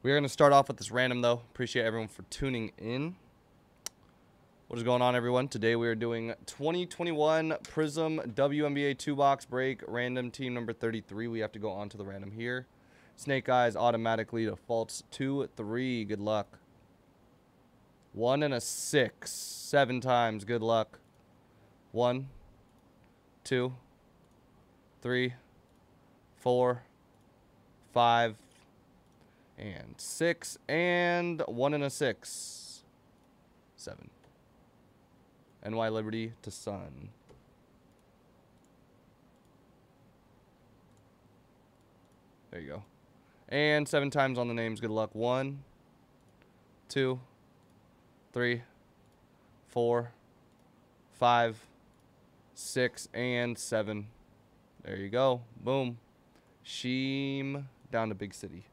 We are going to start off with this random, though. Appreciate everyone for tuning in. What is going on, everyone? Today we are doing 2021 Prizm WNBA 2-box break, random team number 33. We have to go on to the random here. Snake Eyes automatically defaults 2-3. Good luck. One and a six. Seven times. Good luck. One, two, three, four, five, and six, and one and a six. Seven. NY Liberty to Sun. There you go. And seven times on the names. Good luck. One, two, three, four, five, six, and seven. There you go. Boom. Sheem down to Big City.